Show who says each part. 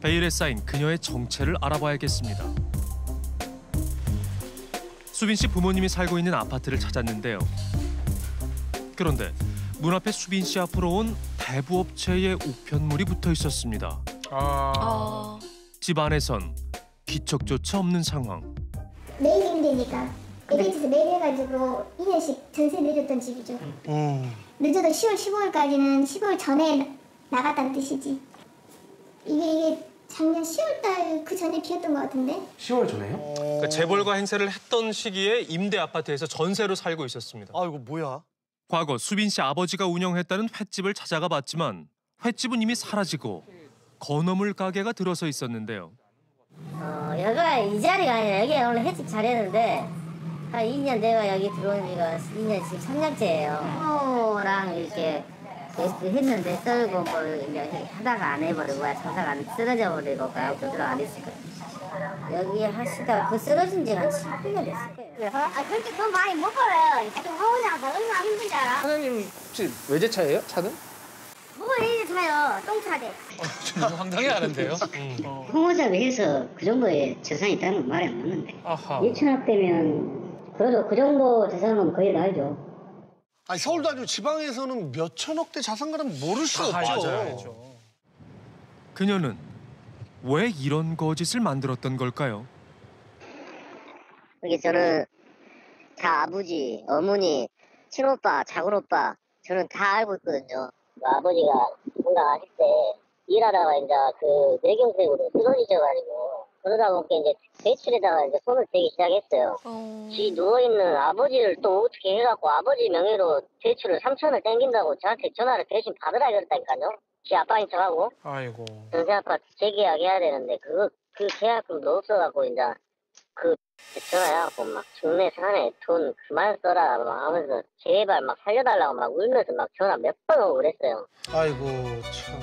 Speaker 1: 베일에 쌓인 그녀의 정체를 알아봐야겠습니다. 수빈 씨 부모님이 살고 있는 아파트를 찾았는데요. 그런데 문 앞에 수빈 씨 앞으로 온 대부업체의 우편물이 붙어 있었습니다.
Speaker 2: 아.
Speaker 3: 아,
Speaker 1: 집 안에선 기척조차 없는 상황.
Speaker 4: 매일 힘드니까 에이전트에서 매일 해가지고 2년씩 전세 내줬던 집이죠.
Speaker 2: 음.
Speaker 4: 늦어도 10월 15일까지는 15일 전에 나갔다는 뜻이지. 이게 이게 작년 10월달 그 전에 비었던 것 같은데.
Speaker 5: 10월 전에요?
Speaker 2: 그러니까 재벌과 행세를 했던 시기에 임대 아파트에서 전세로 살고 있었습니다.
Speaker 6: 아 이거 뭐야?
Speaker 1: 과거 수빈 씨 아버지가 운영했다는 횟집을 찾아가 봤지만 횟집은 이미 사라지고 건어물 가게가 들어서 있었는데요.
Speaker 7: 어, 여기가 이 자리가 아니라 여기 원래 횟집 자리였는데 한 2년 내가 여기 들어온 지가 2년 지금 3년째예요. 호랑 이렇게 계속 했는데 썰고 뭐 이제 하다가 안 해버리고 장사가 안 쓰러져 버리고 그대로 안 했을 거예요. 여기 하시다가 그 쓰러진 지가 한 10년 됐을 거예요.
Speaker 4: 아 그렇게 돈 많이 못 벌어요. 지금 하오자가 얼마나 힘든지 알아?
Speaker 5: 사장님 혹시 외제차예요? 차는?
Speaker 4: 이리 타요? 똥차대.
Speaker 5: 황당해 하는데요.
Speaker 7: 홍어잡이 해서 그 정도의 재산이 있다는 건 말이 안 맞는데.
Speaker 5: 아하.
Speaker 7: 1천억 되면 그래도 그 정도 재산은 거의 나죠.
Speaker 6: 아니 서울도 아니고 지방에서는 몇 천억대 자산가는 모를 수 없죠.
Speaker 2: 맞아요.
Speaker 1: 그녀는 왜 이런 거짓을 만들었던 걸까요?
Speaker 7: 여기 저는 다 아버지, 어머니, 친오빠, 작은오빠 저는 다 알고 있거든요. 그 아버지가 건강하실 때 일하다가 이제 그 뇌경색으로 쓰러지셔가지고 그러다 보니까 이제 대출에다가 이제 손을 대기 시작했어요.
Speaker 3: 어.
Speaker 7: 지 누워있는 아버지를 또 어떻게 해갖고 아버지 명의로 대출을 3천을 땡긴다고 저한테 전화를 대신 받으라 그랬다니까요. 지 아빠인 척하고
Speaker 2: 아이고.
Speaker 7: 전세 아파트 재계약해야 되는데 그거 그 계약금도 없어갖고 이제 그 전화해갖고 막 중매 산에 돈 그만 써라 막 하면서 제발 막 살려달라고 막 울면서 막 전화 몇 번 오고 그랬어요.
Speaker 6: 아이고 참.